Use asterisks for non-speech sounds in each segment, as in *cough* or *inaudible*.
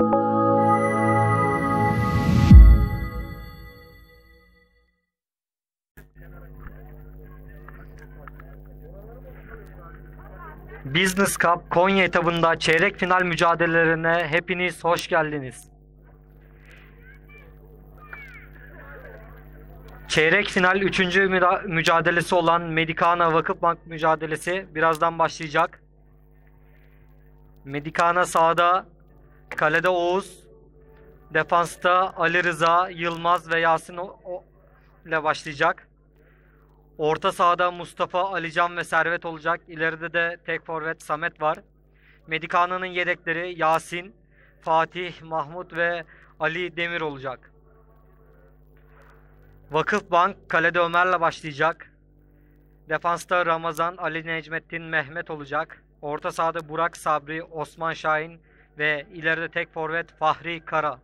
Business Cup Konya etabında çeyrek final mücadelelerine hepiniz hoş geldiniz. Çeyrek final 3. mücadelesi olan Medikana Vakıfbank mücadelesi birazdan başlayacak. Medikana sağda, kalede Oğuz, defansta Ali Rıza, Yılmaz ve Yasin ile başlayacak. Orta sahada Mustafa, Alican ve Servet olacak. İleride de tek forvet Samet var. Medikana'nın yedekleri Yasin, Fatih, Mahmut ve Ali Demir olacak. Vakıfbank kalede Ömer'le başlayacak. Defansta Ramazan, Ali Necmettin, Mehmet olacak. Orta sahada Burak Sabri, Osman Şahin ve ileride tek forvet Fahri Kara.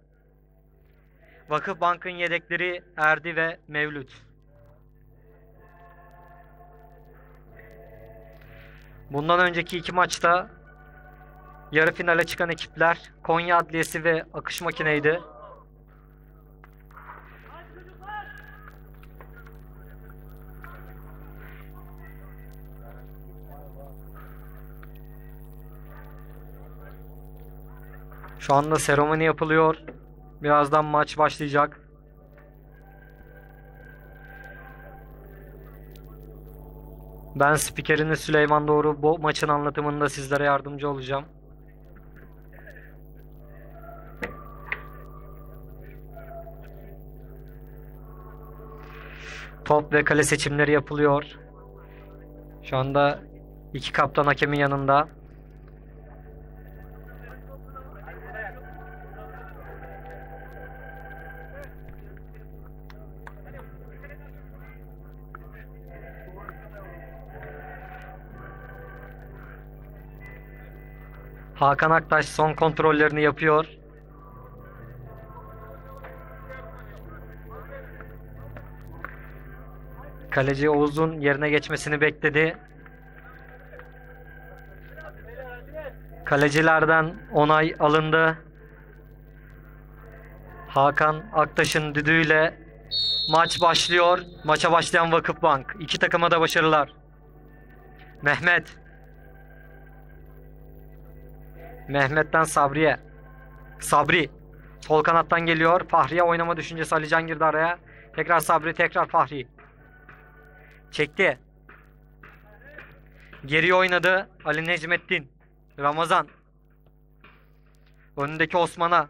Vakıfbank'ın yedekleri Erdi ve Mevlüt. Bundan önceki iki maçta yarı finale çıkan ekipler Konya Adliyesi ve Akış Makine'ydi. Şu anda seremoni yapılıyor. Birazdan maç başlayacak. Ben spikeriniz Süleyman Doğru bu maçın anlatımında sizlere yardımcı olacağım. Top ve kale seçimleri yapılıyor. Şu anda iki kaptan hakemin yanında. Hakan Aktaş son kontrollerini yapıyor. Kaleci Oğuz'un yerine geçmesini bekledi. Kalecilerden onay alındı. Hakan Aktaş'ın düdüğüyle maç başlıyor. Maça başlayan Vakıfbank. İki takıma da başarılar. Mehmet. Mehmet'ten Sabri'ye. Sabri. Sol kanattan geliyor. Fahriye oynama düşüncesi Alican girdi araya. Tekrar Sabri, tekrar Fahri. Çekti. Geri oynadı. Ali Necmettin. Ramazan. Önündeki Osman'a.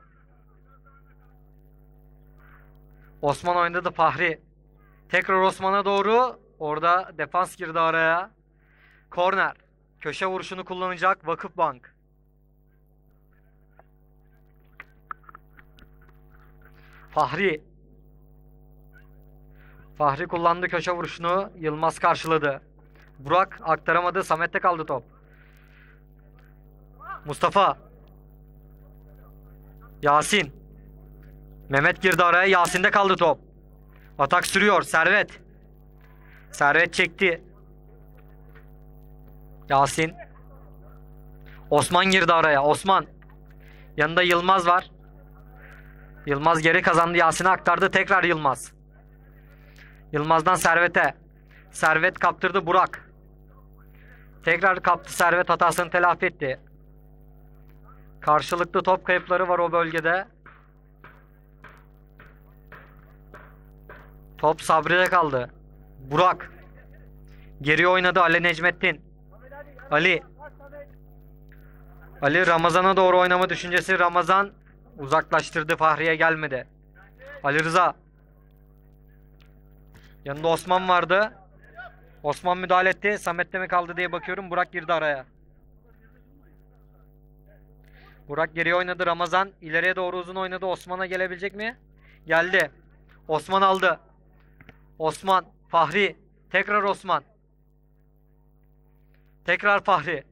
Osman oynadı Fahri. Tekrar Osman'a doğru. Orada defans girdi araya. Korner. Köşe vuruşunu kullanacak Vakıfbank. Fahri. Fahri kullandı köşe vuruşunu. Yılmaz karşıladı. Burak aktaramadı. Samet'te kaldı top. Mustafa. Yasin. Mehmet girdi araya. Yasin'de kaldı top. Atak sürüyor. Servet. Servet çekti. Yasin. Osman girdi araya. Osman. Yanında Yılmaz var. Yılmaz geri kazandı. Yasin'e aktardı. Tekrar Yılmaz. Yılmaz'dan Servet'e. Servet kaptırdı Burak. Tekrar kaptı Servet hatasını telafi etti. Karşılıklı top kayıpları var o bölgede. Top Sabri'de kaldı. Burak. Geri oynadı Ali Necmettin. Ali. Ali Ramazan'a doğru oynama düşüncesi. Ramazan uzaklaştırdı. Fahriye gelmedi. Ali Rıza. Yanında Osman vardı. Osman müdahale etti. Samet'te mi kaldı diye bakıyorum. Burak girdi araya. Burak geriye oynadı. Ramazan ileriye doğru uzun oynadı. Osman'a gelebilecek mi? Geldi. Osman aldı. Osman. Fahri. Tekrar Osman. Tekrar Fahri.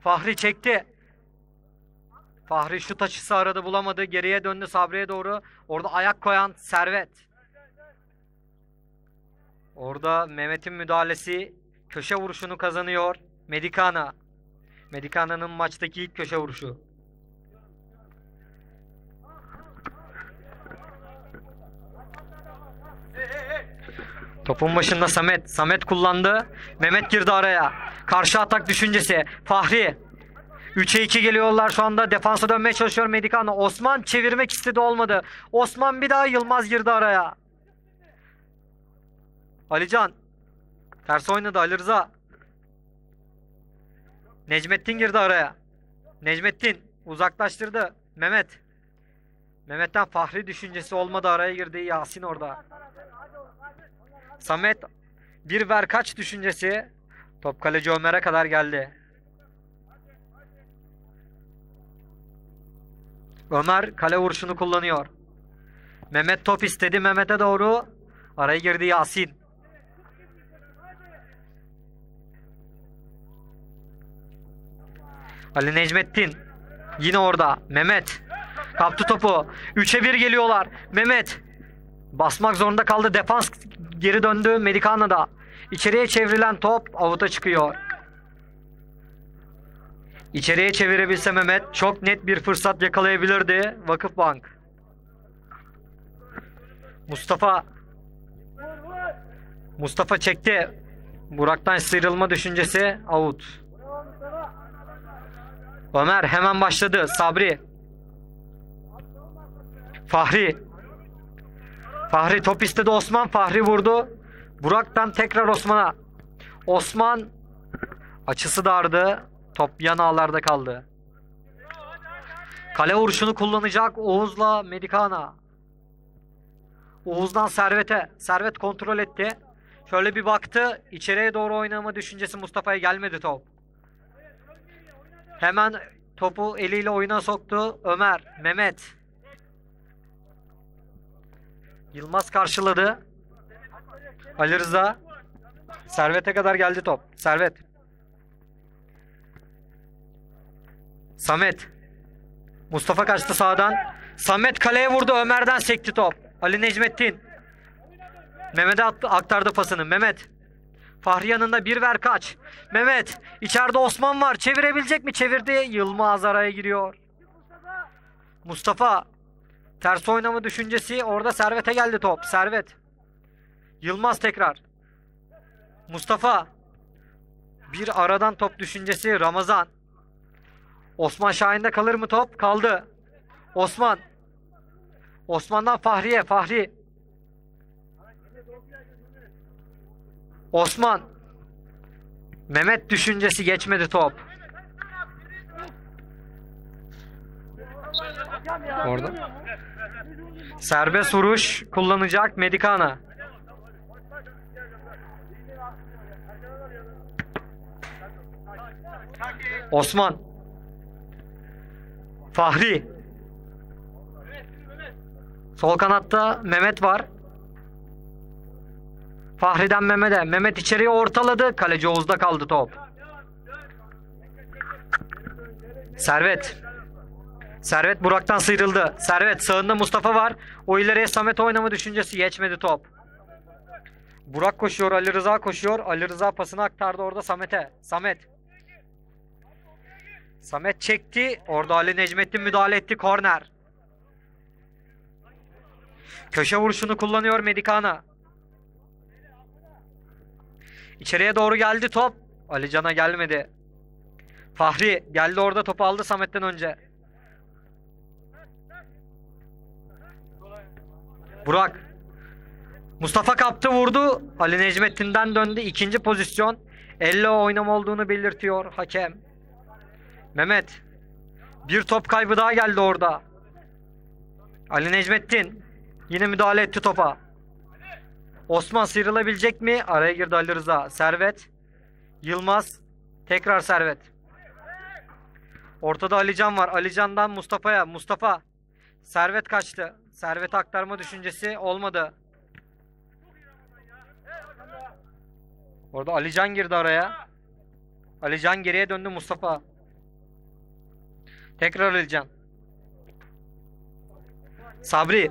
Fahri çekti. Fahri şut açısı arada bulamadı. Geriye döndü Sabri'ye doğru. Orada ayak koyan Servet. Orada Mehmet'in müdahalesi köşe vuruşunu kazanıyor. Medikana. Medikana'nın maçtaki ilk köşe vuruşu. Topun başında Samet. Samet kullandı. Mehmet girdi araya. Karşı atak düşüncesi. Fahri. 3'e 2 geliyorlar şu anda. Defansa dönmeye çalışıyor Medikano. Osman çevirmek istedi olmadı. Osman bir daha Yılmaz girdi araya. Alican. Ters oynadı Ali Rıza. Necmettin girdi araya. Necmettin uzaklaştırdı. Mehmet. Mehmet'ten Fahri düşüncesi olmadı araya girdi. Yasin orada. Samet bir ver kaç düşüncesi. Top kaleci Ömer'e kadar geldi. Ömer kale vuruşunu kullanıyor. Mehmet top istedi Mehmet'e doğru. Araya girdi Yasin. Ali Necmettin. Yine orada. Mehmet. Kaptı topu. 3'e 1 geliyorlar. Mehmet. Basmak zorunda kaldı. Defans geri döndü Medikana'da. İçeriye çevrilen top avuta çıkıyor. İçeriye çevirebilse Mehmet çok net bir fırsat yakalayabilirdi Vakıfbank. Mustafa Mustafa çekti. Burak'tan sıyrılma düşüncesi out. Ömer hemen başladı. Sabri. Fahri. Fahri top istedi Osman. Fahri vurdu. Burak'tan tekrar Osman'a. Osman açısı dardı. Top yan ağlarda kaldı. Kale vuruşunu kullanacak Oğuz'la Medikana. Oğuz'dan Servet'e. Servet kontrol etti. Şöyle bir baktı. İçeriye doğru oynama düşüncesi Mustafa'ya gelmedi top. Hemen topu eliyle oyuna soktu. Ömer, Mehmet. Yılmaz karşıladı. Ali Rıza. Servet'e kadar geldi top. Servet. Samet. Mustafa kaçtı sağdan. Samet kaleye vurdu. Ömer'den sekti top. Ali Necmettin. Mehmet'e aktardı pasını. Mehmet. Fahri yanında bir ver kaç. Mehmet. içeride Osman var. Çevirebilecek mi? Çevirdi. Yılmaz araya giriyor. Mustafa. Ters oynama düşüncesi. Orada Servet'e geldi top. Servet. Yılmaz tekrar. Mustafa. Bir aradan top düşüncesi. Ramazan. Osman Şahin'de kalır mı top? Kaldı. Osman. Osman'dan Fahriye. Fahri. Osman. Mehmet düşüncesi geçmedi top. Orada. Serbest vuruş kullanacak Medikana. Osman. Fahri. Sol kanatta Mehmet var. Fahri'den Mehmet'e. Mehmet içeriye ortaladı. Kaleci Oğuz'da kaldı top. Servet. Servet Burak'tan sıyrıldı. Servet sağında Mustafa var. O ileriye Samet oynama düşüncesi geçmedi top. Burak koşuyor, Ali Rıza koşuyor. Ali Rıza pasını aktardı orada Samet'e. Samet. Samet çekti. Orada Ali Necmettin müdahale etti. Korner. Köşe vuruşunu kullanıyor Medikana. İçeriye doğru geldi top. Alican'a gelmedi. Fahri geldi orada topu aldı Samet'ten önce. Burak. Mustafa kaptı vurdu. Ali Necmettin'den döndü. İkinci pozisyon. Elle oynama olduğunu belirtiyor hakem. Mehmet. Bir top kaybı daha geldi orada. Ali Necmettin. Yine müdahale etti topa. Osman sıyrılabilecek mi? Araya girdi Ali Rıza. Servet. Yılmaz. Tekrar Servet. Ortada Alican var. Alican'dan Mustafa'ya. Mustafa. Servet kaçtı. Servet aktarma düşüncesi olmadı. Orada Alican girdi araya. Alican geriye döndü Mustafa. Tekrar Alican. Sabri.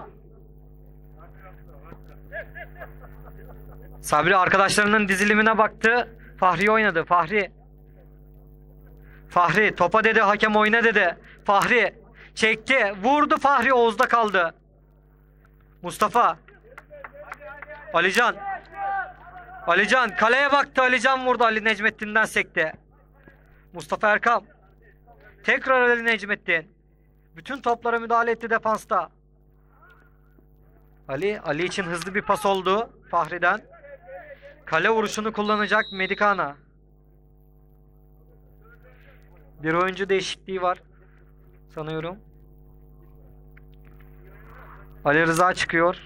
Sabri arkadaşlarının dizilimine baktı. Fahri oynadı. Fahri. Fahri topa dedi hakem oyna dedi. Fahri çekti. Vurdu Fahri Oğuz'da kaldı. Mustafa. Alican. Alican kaleye baktı. Alican vurdu. Ali Necmettin'den sekti. Mustafa Erkam. Tekrar Ali Necmettin. Bütün toplara müdahale etti defansta. Ali, Ali için hızlı bir pas oldu Fahri'den. Kale vuruşunu kullanacak Medikana. Bir oyuncu değişikliği var sanıyorum. Ali Rıza çıkıyor.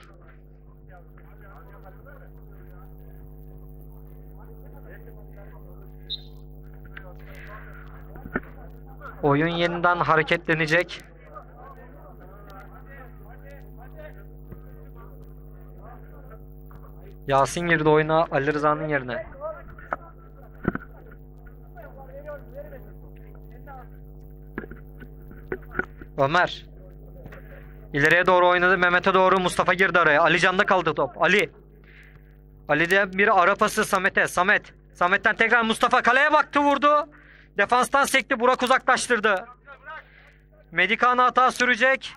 Oyun yeniden hareketlenecek. Yasin girdi oyuna Ali Rıza'nın yerine. Ömer. İleriye doğru oynadı. Mehmet'e doğru Mustafa girdi araya. Ali Can'da kaldı top. Ali. Ali'de bir ara pası Samet'e. Samet. Samet'ten tekrar Mustafa kaleye baktı vurdu. Defanstan sekti. Burak uzaklaştırdı. Medikan'a hata sürecek.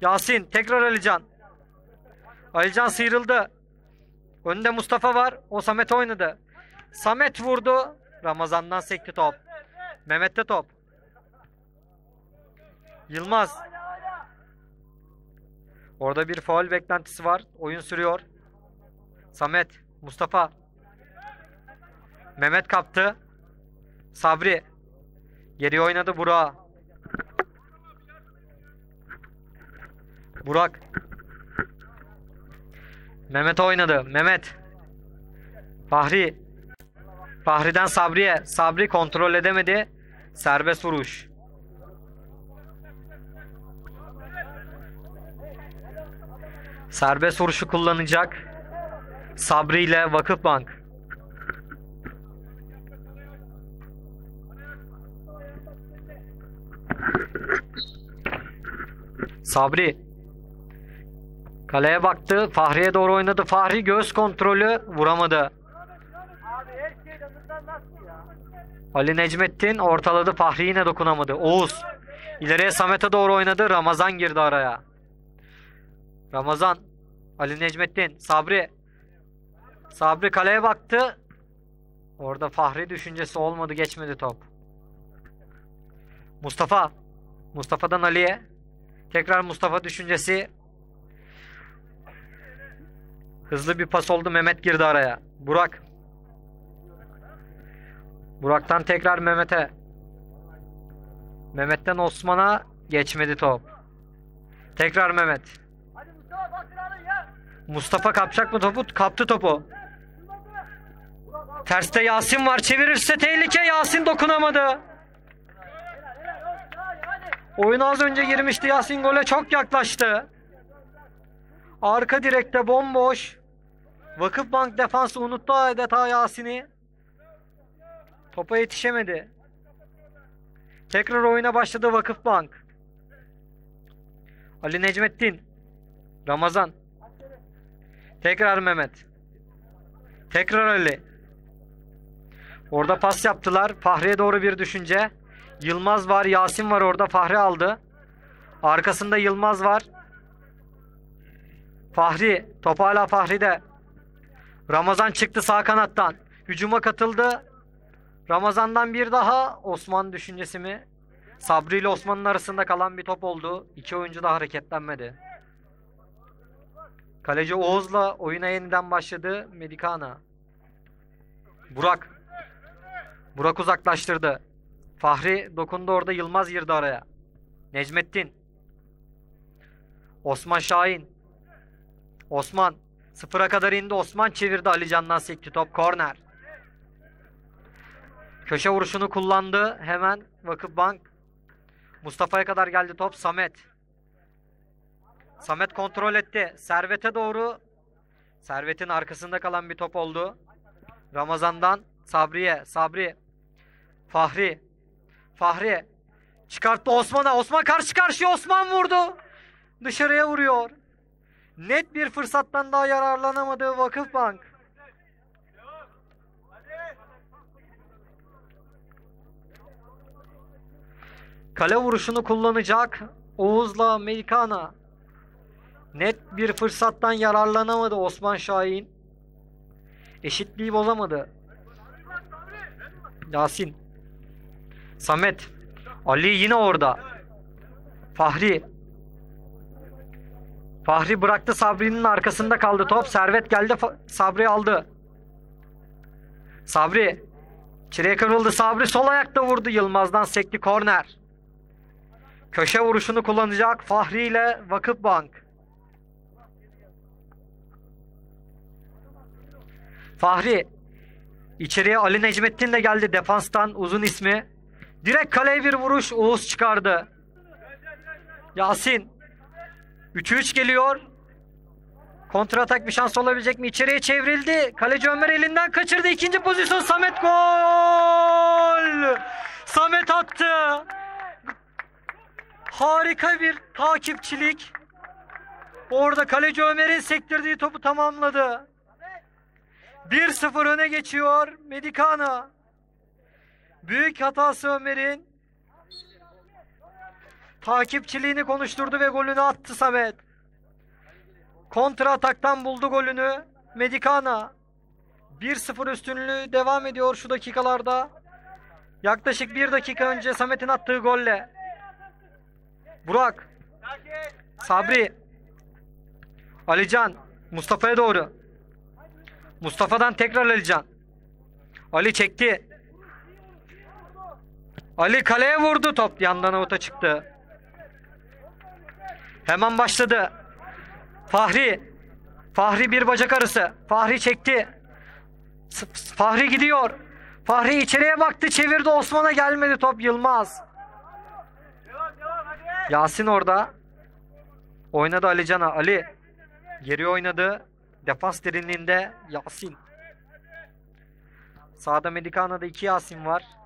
Yasin. Tekrar Alican. Alican sıyrıldı. Önde Mustafa var. O Samet oynadı. Samet vurdu. Ramazan'dan sekti top. Mehmet'te top. Yılmaz. Orada bir faul beklentisi var. Oyun sürüyor. Samet. Mustafa. Mehmet kaptı. Sabri. Geri oynadı Burak. Burak. Mehmet oynadı. Mehmet. Fahri. Fahri'den Sabri'ye. Sabri kontrol edemedi. Serbest vuruş. Serbest vuruşu kullanacak. Sabri ile Vakıfbank. Sabri. Kaleye baktı. Fahri'ye doğru oynadı. Fahri göğüs kontrolü vuramadı. Ali Necmettin ortaladı. Fahri yine dokunamadı. Oğuz. İleriye Samet'e doğru oynadı. Ramazan girdi araya. Ramazan. Ali Necmettin. Sabri. Sabri kaleye baktı. Orada Fahri düşüncesi olmadı. Geçmedi top. Mustafa. Mustafa'dan Ali'ye. Tekrar Mustafa düşüncesi. Hızlı bir pas oldu. Mehmet girdi araya. Burak. Burak'tan tekrar Mehmet'e. Mehmet'ten Osman'a geçmedi top. Tekrar Mehmet. Mustafa kapacak mı topu? Kaptı topu. Terste Yasin var. Çevirirse tehlike. Yasin dokunamadı. Oyun az önce girmişti. Yasin gole çok yaklaştı. Arka direkte bomboş. Vakıfbank defansı unuttu adeta Yasin'i. Topa yetişemedi. Tekrar oyuna başladı Vakıfbank. Ali Necmettin. Ramazan. Tekrar Mehmet. Tekrar Ali. Orada pas yaptılar. Fahri'ye doğru bir düşünce. Yılmaz var, Yasin var orada. Fahri aldı. Arkasında Yılmaz var. Fahri. Top hala Fahri'de. Ramazan çıktı sağ kanattan. Hücuma katıldı. Ramazan'dan bir daha Osman düşüncesi mi? Sabri ile Osman'ın arasında kalan bir top oldu. İki oyuncu da hareketlenmedi. Kaleci Oğuz'la oyuna yeniden başladı Medikana. Burak. Burak uzaklaştırdı. Fahri dokundu orada Yılmaz girdi araya. Necmettin. Osman Şahin. Osman. Sıfıra kadar indi. Osman çevirdi Ali Can'dan sekti top. Korner. Köşe vuruşunu kullandı. Hemen Vakıfbank. Mustafa'ya kadar geldi top. Samet. Samet kontrol etti. Servet'e doğru. Servet'in arkasında kalan bir top oldu. Ramazan'dan Sabri'ye. Sabri. Fahri. Fahri. Çıkarttı Osman'a. Osman karşı karşıya Osman vurdu. Dışarıya vuruyor. Net bir fırsattan daha yararlanamadı Vakıfbank. Kale vuruşunu kullanacak Oğuz'la Melikana. Net bir fırsattan yararlanamadı Osman Şahin. Eşitliği bozamadı. Yasin. Samet. Ali yine orada. Fahri. Fahri bıraktı Sabri'nin arkasında kaldı top. Servet geldi Sabri aldı. Sabri. Çileğe kırıldı. Sabri sol ayakta vurdu. Yılmaz'dan sekti korner. Köşe vuruşunu kullanacak Fahri ile Vakıfbank. Fahri. İçeriye Ali Necmettin de geldi defanstan uzun ismi. Direkt kaleye bir vuruş Oğuz çıkardı. Yasin. 3-3 geliyor. Kontratak bir şans olabilecek mi? İçeriye çevrildi. Kaleci Ömer elinden kaçırdı. İkinci pozisyon Samet gol. Samet attı. Harika bir takipçilik. Orada kaleci Ömer'in sektirdiği topu tamamladı. 1-0 öne geçiyor Medikana. Büyük hatası Ömer'in. Takipçiliğini konuşturdu ve golünü attı Samet. Kontra ataktan buldu golünü Medikana. 1-0 üstünlüğü devam ediyor şu dakikalarda. Yaklaşık bir dakika önce Samet'in attığı golle. Burak, Sabri, Alican, Mustafa'ya doğru. Mustafa'dan tekrar Alican. Ali çekti. Ali kaleye vurdu top yandan avuta çıktı. Hemen başladı. Fahri. Fahri bir bacak arası. Fahri çekti. Fahri gidiyor. Fahri içeriye baktı çevirdi Osman'a gelmedi top Yılmaz. Yasin orada. Oynadı Ali Can'a. Ali. Geri oynadı. Defans derinliğinde Yasin. Sağda Medikana'da iki Yasin var.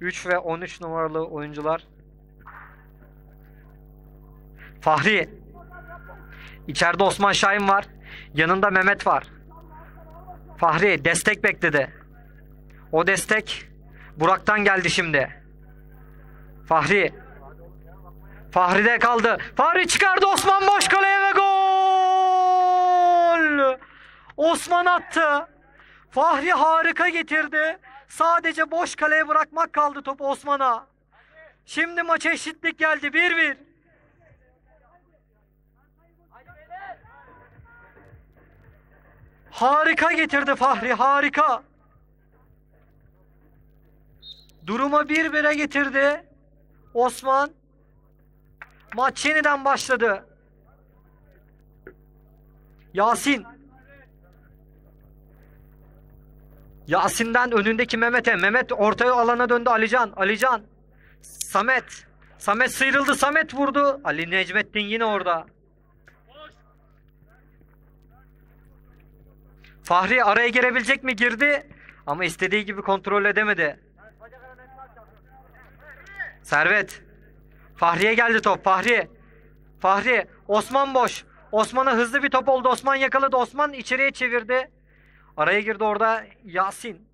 3 ve 13 numaralı oyuncular. Fahri. İçeride Osman Şahin var. Yanında Mehmet var. Fahri destek bekledi. O destek Burak'tan geldi şimdi. Fahri. Fahri'de kaldı. Fahri çıkardı Osman boş kaleye ve gol! Osman attı. Fahri harika getirdi. Sadece boş kaleye bırakmak kaldı topu Osman'a. Şimdi maça eşitlik geldi 1-1. Harika getirdi Fahri harika. Duruma 1-1'e getirdi. Osman. Maç yeniden başladı. Yasin. Yasin'den önündeki Mehmet'e. Mehmet ortaya alana döndü Alican. Alican. Samet. Samet sıyrıldı. Samet vurdu. Ali Necmettin yine orada. Fahri araya girebilecek mi? Girdi. Ama istediği gibi kontrol edemedi. Servet. Fahri'ye geldi top. Fahri. Fahri. Osman boş. Osman'a hızlı bir top oldu. Osman yakaladı. Osman içeriye çevirdi. Araya girdi orada Yasin.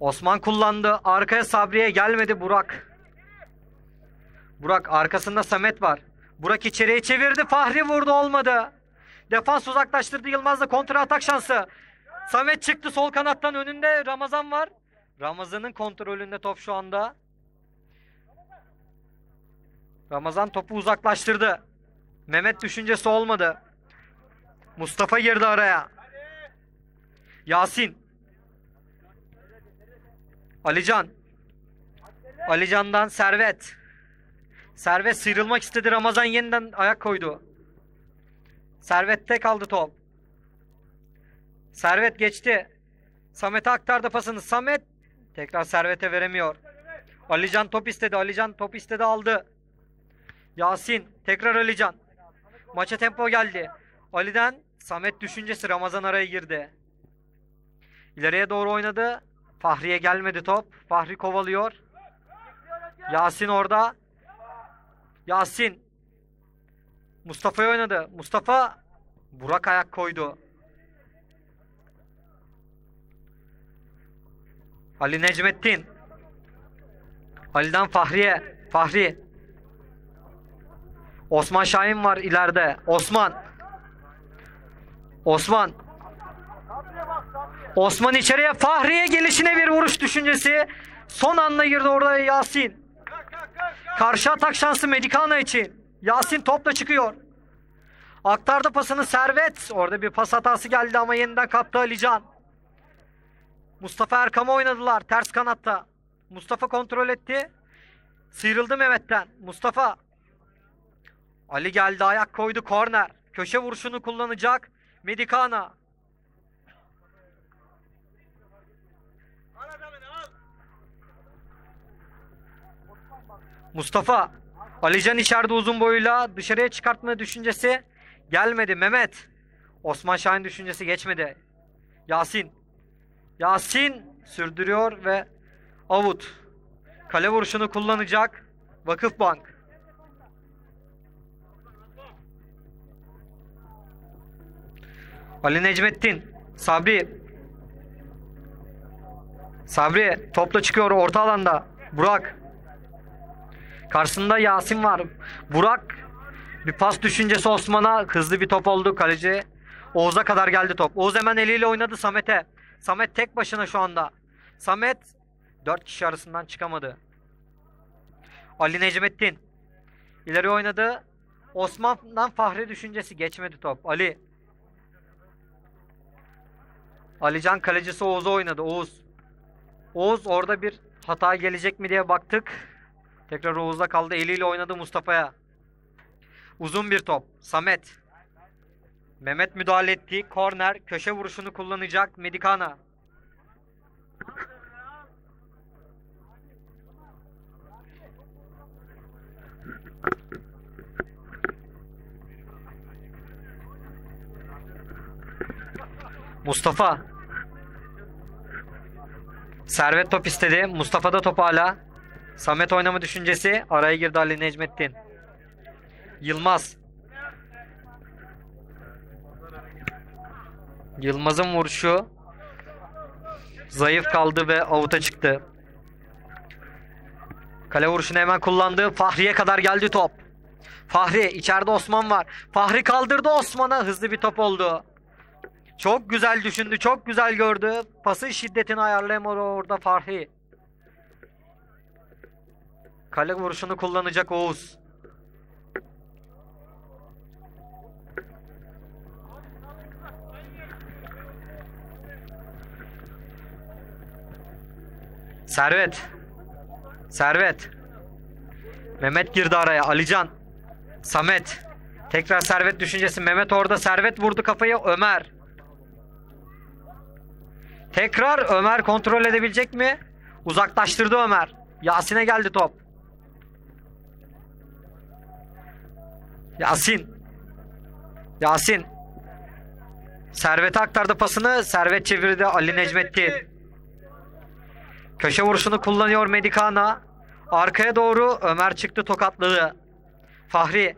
Osman kullandı. Arkaya Sabri'ye gelmedi Burak. Burak arkasında Samet var. Burak içeriye çevirdi. Fahri vurdu olmadı. Defans uzaklaştırdı Yılmaz'la kontra atak şansı. Samet çıktı sol kanattan önünde Ramazan var. Ramazan'ın kontrolünde top şu anda. Ramazan topu uzaklaştırdı. Mehmet düşüncesi olmadı. Mustafa girdi araya. Yasin. Alican. Alican'dan Servet. Servet sıyrılmak istedi. Ramazan yeniden ayak koydu. Servet'te kaldı top. Servet geçti. Samet'e aktardı pasını. Samet tekrar Servet'e veremiyor. Alican top istedi. Alican top istedi aldı. Yasin tekrar Alican. Maça tempo geldi. Ali'den Samet düşüncesi Ramazan araya girdi. İleriye doğru oynadı. Fahri'ye gelmedi top. Fahri kovalıyor. Yasin orada. Yasin. Mustafa'ya oynadı. Mustafa Burak ayak koydu. Ali Necmettin. Ali'den Fahri'ye. Fahri. Osman Şahin var ileride. Osman. Osman. Osman içeriye Fahriye gelişine bir vuruş düşüncesi. Son anda girdi orada Yasin. Karşı atak şansı Medikana için. Yasin topla çıkıyor. Aktardı pasını Servet. Orada bir pas hatası geldi ama yeniden kaptı Alican. Mustafa Erkam'a oynadılar ters kanatta. Mustafa kontrol etti. Sıyrıldı Mehmet'ten. Mustafa. Ali geldi ayak koydu korner. Köşe vuruşunu kullanacak. Medikana. Mustafa. Alican içeride uzun boyuyla dışarıya çıkartma düşüncesi gelmedi. Mehmet. Osman Şahin düşüncesi geçmedi. Yasin. Yasin sürdürüyor ve avut. Kale vuruşunu kullanacak. Vakıfbank. Ali Necmettin. Sabri. Sabri topla çıkıyor orta alanda. Burak. Karşısında Yasin var. Burak bir pas düşüncesi Osman'a hızlı bir top oldu kaleci. Oğuz'a kadar geldi top. Oğuz hemen eliyle oynadı Samet'e. Samet tek başına şu anda. Samet 4 kişi arasından çıkamadı. Ali Necmettin ileri oynadı. Osman'dan Fahri düşüncesi geçmedi top. Ali Alican kalecisi Oğuz'a oynadı. Oğuz. Oğuz orada bir hata gelecek mi diye baktık. Tekrar Oğuz'da kaldı. Eliyle oynadı Mustafa'ya. Uzun bir top. Samet. Mehmet müdahale etti. Korner. Köşe vuruşunu kullanacak. Medikana. Mustafa. Servet top istedi. Mustafa da top hala. Samet oynama düşüncesi. Araya girdi Ali Necmettin. Yılmaz. Yılmaz'ın vuruşu zayıf kaldı ve avuta çıktı. Kale vuruşunu hemen kullandı. Fahri'ye kadar geldi top. Fahri içeride Osman var. Fahri kaldırdı Osman'a. Hızlı bir top oldu. Çok güzel düşündü. Çok güzel gördü. Pasın şiddetini ayarlayamadı orada Fahri. Kale vuruşunu kullanacak Oğuz. Servet. Servet. Mehmet girdi araya. Alican. Samet. Tekrar Servet düşüncesi. Mehmet orada. Servet vurdu kafayı. Ömer. Tekrar Ömer kontrol edebilecek mi? Uzaklaştırdı Ömer. Yasin'e geldi top. Yasin. Yasin. Servet'e aktardı pasını. Servet çevirdi Ali Necmettin. Köşe vuruşunu kullanıyor Medikana. Arkaya doğru Ömer çıktı tokatladı. Fahri.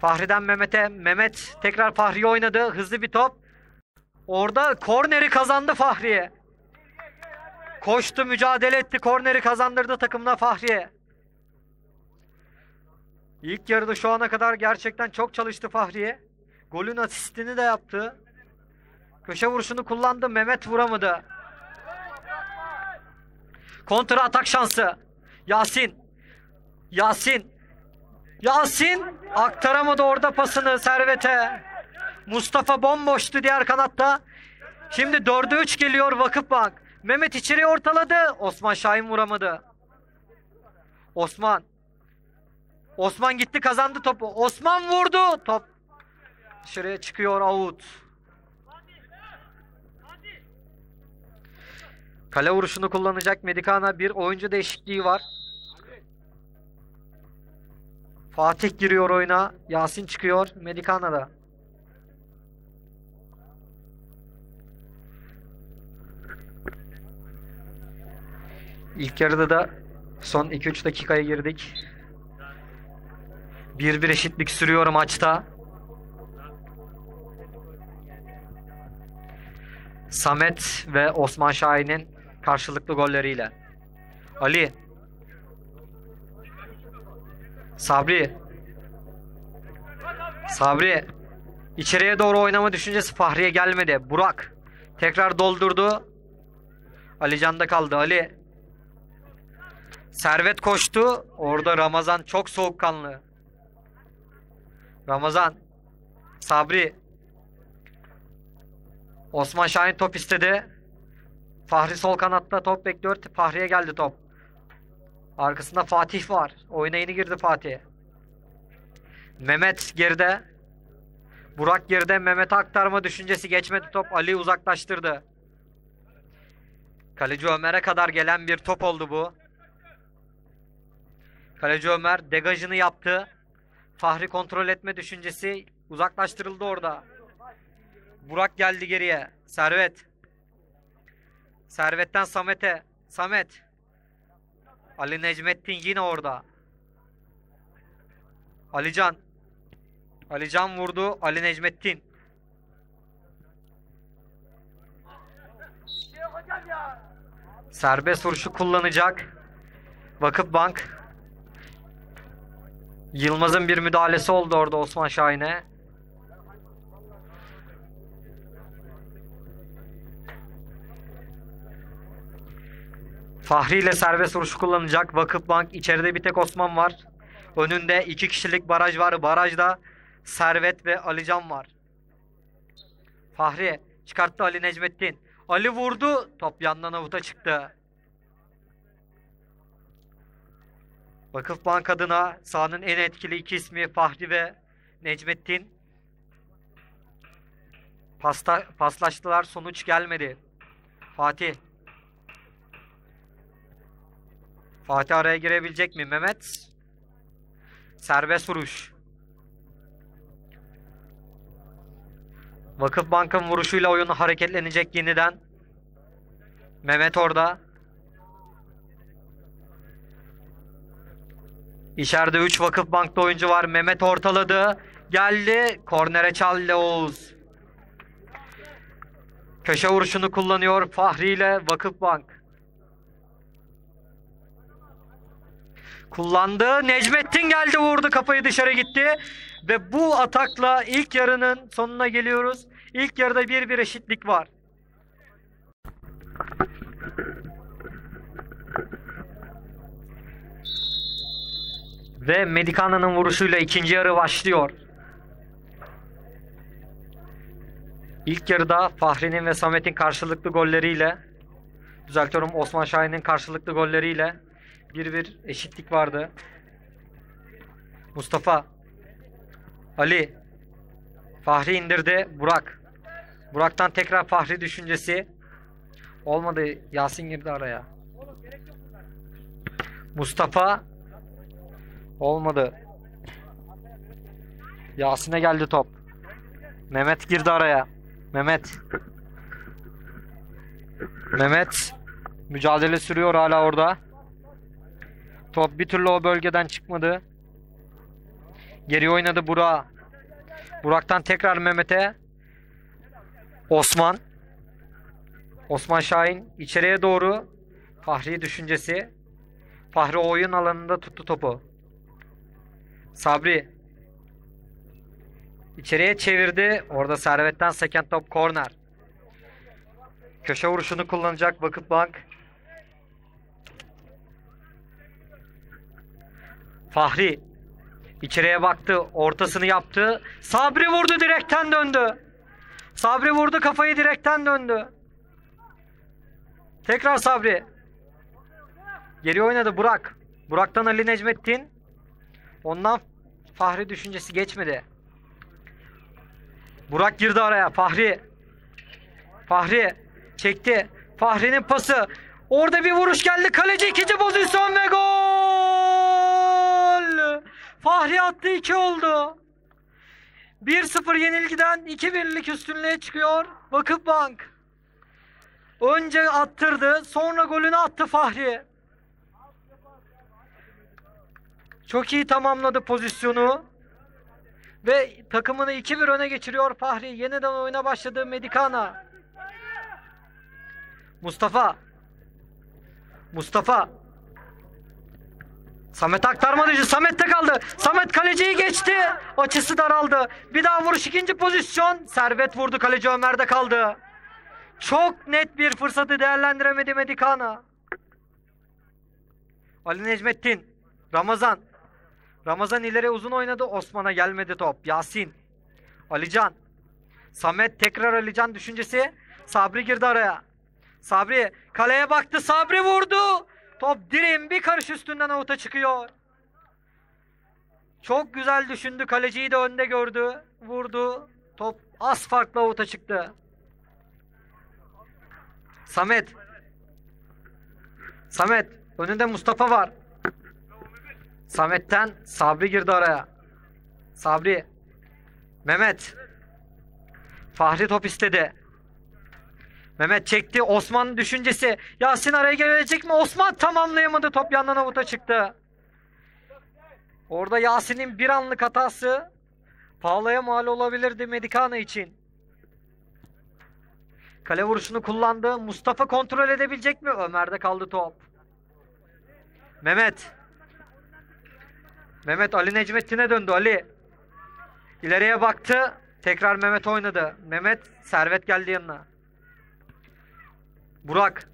Fahri'den Mehmet'e. Mehmet tekrar Fahri'ye oynadı. Hızlı bir top. Orada korneri kazandı Fahriye. Koştu mücadele etti. Korneri kazandırdı takımına Fahriye. İlk yarıda şu ana kadar gerçekten çok çalıştı Fahriye. Golün asistini de yaptı. Köşe vuruşunu kullandı. Mehmet vuramadı. Kontra atak şansı. Yasin. Yasin. Yasin aktaramadı orada pasını Servet'e. Mustafa bomboştu diğer kanatta. Şimdi 4'e 3 geliyor Vakıfbank. Mehmet içeri ortaladı. Osman Şahin vuramadı. Osman. Osman gitti kazandı topu. Osman vurdu. Top dışarıya çıkıyor out. Kale vuruşunu kullanacak Medikana bir oyuncu değişikliği var. Fatih giriyor oyuna. Yasin çıkıyor. Medikana İlk yarıda da son 2-3 dakikaya girdik. 1-1 eşitlik sürüyor maçta. Samet ve Osman Şahin'in karşılıklı golleriyle. Ali. Sabri. Sabri. İçeriye doğru oynama düşüncesi Fahri'ye gelmedi. Burak. Tekrar doldurdu. Alican'da kaldı. Ali. Servet koştu. Orada Ramazan çok soğukkanlı. Ramazan. Sabri. Osman Şahin top istedi. Fahri sol kanatta top bekliyor. Fahri'ye geldi top. Arkasında Fatih var. Oyuna yeni girdi Fatih. Mehmet geride. Burak geride. Mehmet'e aktarma düşüncesi geçmedi top. Ali uzaklaştırdı. Kaleci Ömer'e kadar gelen bir top oldu bu. Kaleci Ömer degajını yaptı. Fahri kontrol etme düşüncesi uzaklaştırıldı orada. Burak geldi geriye. Servet. Servet'ten Samet'e. Samet. Ali Necmettin yine orada. Alican. Alican vurdu. Ali Necmettin. Serbest vuruşu kullanacak. Vakıfbank. Yılmaz'ın bir müdahalesi oldu orada Osman Şahin'e. Fahri ile serbest vuruşu kullanacak. Vakıfbank içeride bir tek Osman var. Önünde iki kişilik baraj var. Barajda Servet ve Alican var. Fahri çıkarttı Ali Necmettin. Ali vurdu. Top yandan avuta çıktı. Vakıfbank adına sahanın en etkili iki ismi Fahri ve Necmettin. Pasta, paslaştılar. Sonuç gelmedi. Fatih. Fatih araya girebilecek mi? Mehmet. Serbest vuruş. Vakıfbank'ın vuruşuyla oyun hareketlenecek yeniden. Mehmet orada. İçeride 3 Vakıfbank'ta oyuncu var. Mehmet ortaladı. Geldi. Kornere çaldı Oğuz. Köşe vuruşunu kullanıyor Fahri ile Vakıfbank. Kullandı. Necmettin geldi vurdu kafayı dışarı gitti. Ve bu atakla ilk yarının sonuna geliyoruz. İlk yarıda 1-1 eşitlik var. Ve Medikana'nın vuruşuyla ikinci yarı başlıyor. İlk yarıda Fahri'nin ve Samet'in karşılıklı golleriyle düzeltiyorum Osman Şahin'in karşılıklı golleriyle 1-1 eşitlik vardı. Mustafa Ali Fahri indirdi Burak Burak'tan tekrar Fahri düşüncesi olmadı Yasin girdi araya Mustafa olmadı Yasin'e geldi top Mehmet girdi araya Mehmet Mehmet mücadele sürüyor hala orada Top bir türlü o bölgeden çıkmadı. Geri oynadı Burak. Burak'tan tekrar Mehmet'e. Osman. Osman Şahin içeriye doğru. Fahri düşüncesi. Fahri oyun alanında tuttu topu. Sabri. İçeriye çevirdi. Orada Servet'ten seken top korner. Köşe vuruşunu kullanacak Vakıfbank. Fahri içeriye baktı. Ortasını yaptı. Sabri vurdu direkten döndü. Sabri vurdu kafayı direkten döndü. Tekrar Sabri. Geri oynadı Burak. Burak'tan Ali Necmettin. Ondan Fahri düşüncesi geçmedi. Burak girdi araya. Fahri. Fahri çekti. Fahri'nin pası. Orada bir vuruş geldi. Kaleci ikinci pozisyon ve gol. Fahri attı 2 oldu. 1-0 yenilgiden 2-1'lik üstünlüğe çıkıyor Vakıfbank. Önce attırdı, sonra golünü attı Fahri. Çok iyi tamamladı pozisyonu. Ve takımını 2-1 öne geçiriyor Fahri. Yeniden oyuna başladı Medikana. Mustafa. Mustafa. Samet aktarma dışı. Samet'te kaldı. Samet kaleciyi geçti. Açısı daraldı. Bir daha vuruş ikinci pozisyon. Servet vurdu. Kaleci Ömer'de kaldı. Çok net bir fırsatı değerlendiremedi Medikana. Ali Necmettin. Ramazan. Ramazan ileri uzun oynadı. Osman'a gelmedi top. Yasin. Alican. Samet tekrar Alican düşüncesi. Sabri girdi araya. Sabri kaleye baktı. Sabri vurdu. Top direğin bir karış üstünden avuta çıkıyor. Çok güzel düşündü. Kaleciyi de önde gördü. Vurdu. Top az farklı avuta çıktı. Samet. Samet. Önünde Mustafa var. Samet'ten Sabri girdi araya. Sabri. Mehmet. Fahri top istedi. Mehmet çekti. Osman düşüncesi. Yasin araya gelecek mi? Osman tamamlayamadı. Top yandan avuta çıktı. Orada Yasin'in bir anlık hatası pahalıya mal olabilirdi Medikana için. Kale vuruşunu kullandı. Mustafa kontrol edebilecek mi? Ömer'de kaldı top. Mehmet. Mehmet Ali Necmettin'e döndü Ali. İleriye baktı. Tekrar Mehmet oynadı. Mehmet Servet geldi yanına. Burak.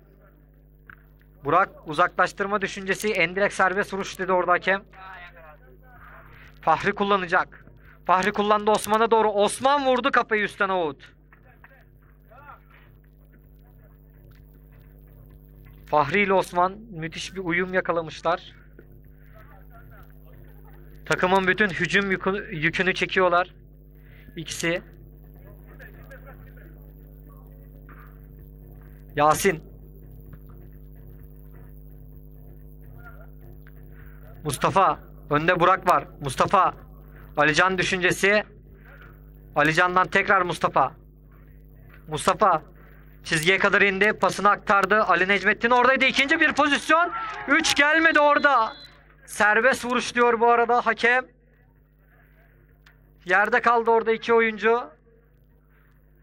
Burak uzaklaştırma düşüncesi endirek serbest vuruş dedi orada hakem. Fahri kullanacak. Fahri kullandı Osman'a doğru. Osman vurdu kafayı üstten Oğut. Fahri ile Osman müthiş bir uyum yakalamışlar. Takımın bütün hücum yükü- yükünü çekiyorlar. İkisi. Yasin. Mustafa. Önde Burak var. Mustafa. Alican düşüncesi. Alican'dan tekrar Mustafa. Mustafa. Çizgiye kadar indi. Pasını aktardı. Ali Necmettin oradaydı. İkinci bir pozisyon. 3 gelmedi orada. Serbest vuruş diyor bu arada hakem. Yerde kaldı orada iki oyuncu.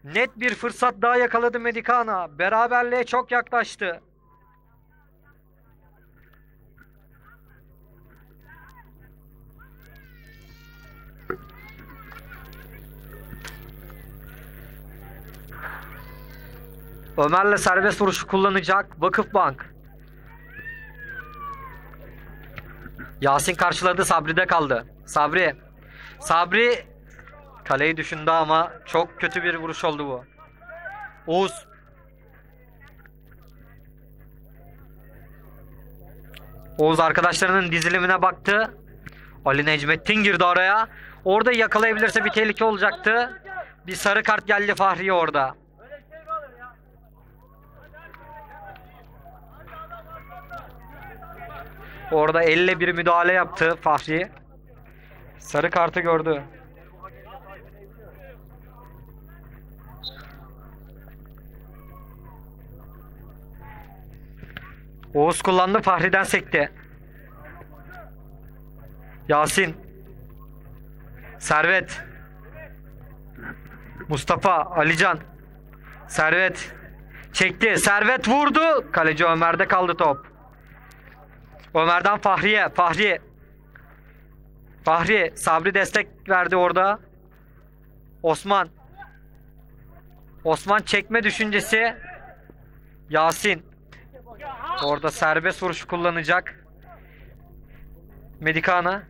Net bir fırsat daha yakaladı Medikana. Beraberliğe çok yaklaştı. Ömer'le serbest vuruşu kullanacak Vakıfbank. Yasin karşıladı Sabri'de kaldı. Sabri. Sabri kaleyi düşündü ama çok kötü bir vuruş oldu bu. Oğuz. Oğuz arkadaşlarının dizilimine baktı. Ali Necmettin girdi oraya. Orada yakalayabilirse bir tehlike olacaktı. Bir sarı kart geldi Fahri'ye orada. Böyle şey mi olur ya? Orada elle bir müdahale yaptı Fahri. Sarı kartı gördü. Oğuz kullandı Fahri'den sekti. Yasin. Servet. Mustafa, Alican. Servet. Çekti. Servet vurdu. Kaleci Ömer'de kaldı top. Ömer'den Fahriye. Fahri. Fahri. Sabri destek verdi orada. Osman. Osman çekme düşüncesi. Yasin. Orada serbest vuruş kullanacak. Medikana.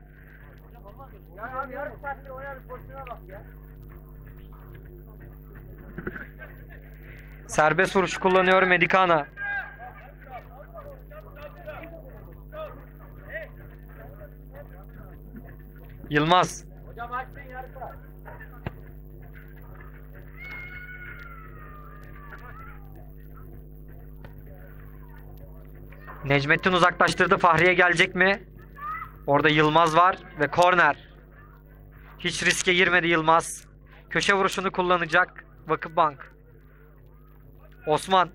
Serbest vuruş kullanıyor Medikana. Yılmaz. Hocam açsın yarım saat. Necmettin uzaklaştırdı. Fahriye gelecek mi? Orada Yılmaz var ve korner. Hiç riske girmedi Yılmaz. Köşe vuruşunu kullanacak Vakıfbank. Osman.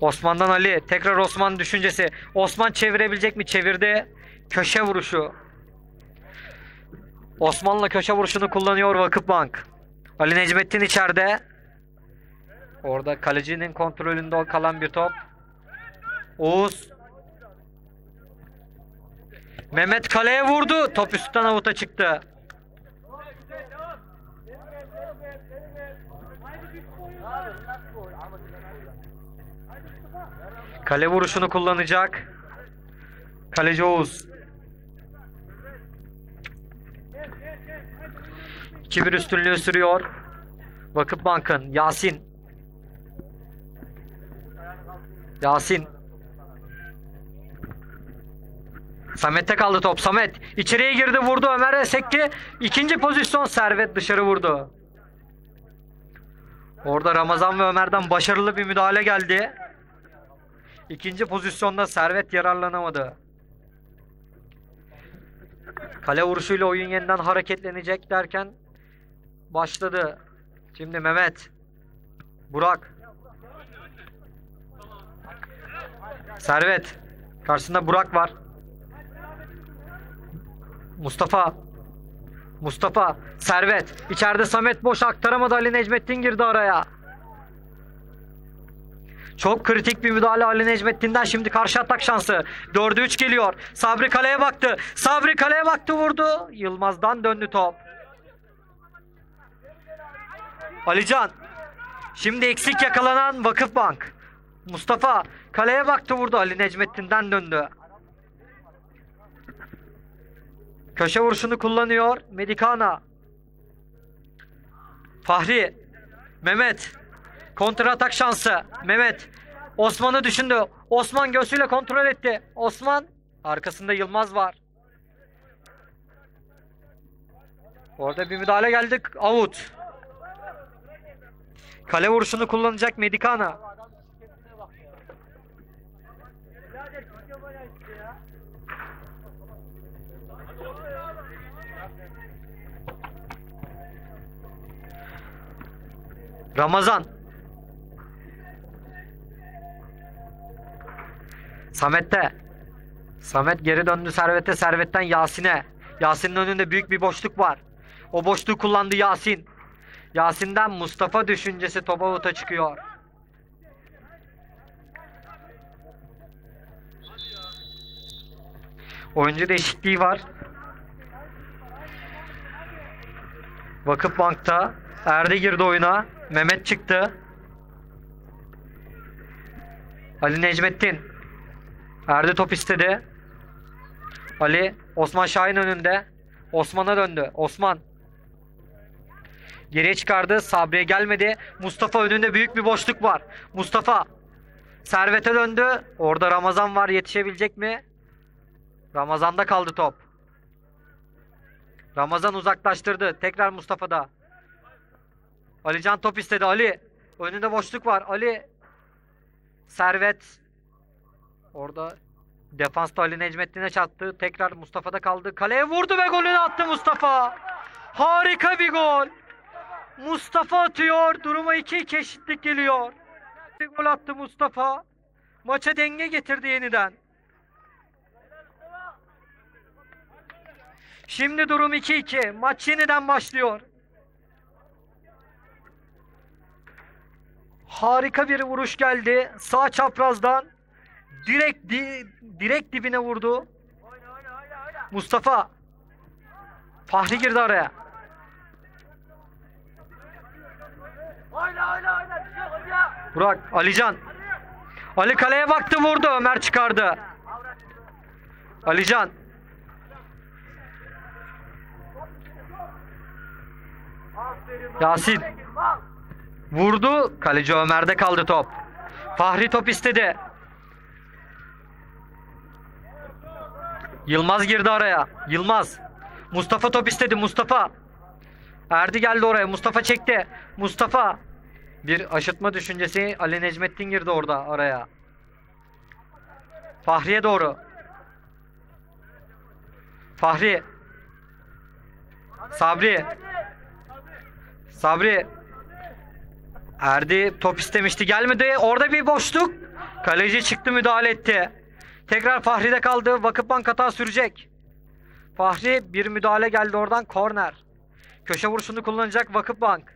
Osman'dan Ali. Tekrar Osman düşüncesi. Osman çevirebilecek mi? Çevirdi. Köşe vuruşu. Osman'la köşe vuruşunu kullanıyor Vakıfbank. Ali Necmettin içeride. Orada kalecinin kontrolünde kalan bir top. Oğuz. Mehmet kaleye vurdu. Top üstten avuta çıktı. Kale vuruşunu kullanacak. Kaleci Oğuz. 2-1 üstünlüğü sürüyor. Vakıfbank'ın Yasin. Yasin. Samet'te kaldı top. Samet içeriye girdi vurdu. Ömer sekti. İkinci pozisyon Servet dışarı vurdu. Orada Ramazan ve Ömer'den başarılı bir müdahale geldi. İkinci pozisyonda Servet yararlanamadı. Kale vuruşuyla oyun yeniden hareketlenecek derken başladı. Şimdi Mehmet. Burak. Servet. Karşısında Burak var. Mustafa. Mustafa. Servet. İçeride Samet boş aktaramadı. Ali Necmettin girdi araya. Çok kritik bir müdahale Ali Necmettin'den şimdi karşı atak şansı. 4'e 3 geliyor. Sabri kaleye baktı. Sabri kaleye baktı vurdu. Yılmaz'dan döndü top. Alican. Şimdi eksik yakalanan Vakıfbank. Mustafa kaleye baktı vurdu. Ali Necmettin'den döndü. Köşe vuruşunu kullanıyor. Medikana. Fahri. Mehmet. Kontra atak şansı. Mehmet. Osman'ı düşündü. Osman göğsüyle kontrol etti. Osman. Arkasında Yılmaz var. Orada bir müdahale geldik. Out. Kale vuruşunu kullanacak Medikana. Ramazan. Samet'te. Samet geri döndü Servet'e. Servet'ten Yasin'e. Yasin'in önünde büyük bir boşluk var. O boşluğu kullandı Yasin. Yasin'den Mustafa düşüncesi topa avuta çıkıyor. Oyuncu değişikliği var. Vakıfbank'ta Erdi girdi oyuna. Mehmet çıktı. Ali Necmettin. Erdi top istedi. Ali Osman Şahin önünde. Osman'a döndü. Osman. Geriye çıkardı. Sabri'ye gelmedi. Mustafa önünde büyük bir boşluk var. Mustafa. Servet'e döndü. Orada Ramazan var. Yetişebilecek mi? Ramazan'da kaldı top. Ramazan uzaklaştırdı. Tekrar Mustafa'da. Alican top istedi. Ali. Önünde boşluk var. Ali. Servet. Orada defansta Ali Necmettin'e çattı. Tekrar Mustafa'da kaldı. Kaleye vurdu ve golünü attı Mustafa. Harika bir gol. Mustafa atıyor. Duruma 2-2 eşitlik geliyor. Bir gol attı Mustafa. Maça denge getirdi yeniden. Şimdi durum 2-2. Maç yeniden başlıyor. Harika bir vuruş geldi. Sağ çaprazdan. Direkt di- direkt dibine vurdu. Mustafa. Fahri girdi araya. Oyna oyna oyna. Burak, Alican. Ali kaleye baktı vurdu. Ömer çıkardı. Alican. Yasin. Vurdu. Kaleci Ömer'de kaldı top. Fahri top istedi. Yılmaz girdi araya. Yılmaz. Mustafa top istedi. Mustafa. Erdi geldi oraya. Mustafa çekti. Mustafa. Bir aşıtma düşüncesi. Ali Necmettin girdi orada araya. Fahri'ye doğru. Fahri. Sabri. Sabri. Erdi top istemişti gelmedi. Orada bir boşluk. Kaleci çıktı müdahale etti. Tekrar Fahri'de kaldı. Vakıfbank hata sürecek. Fahri bir müdahale geldi oradan korner. Köşe vuruşunu kullanacak Vakıfbank.